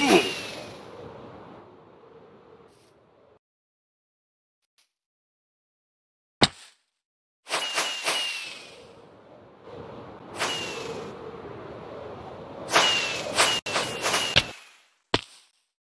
Ooh.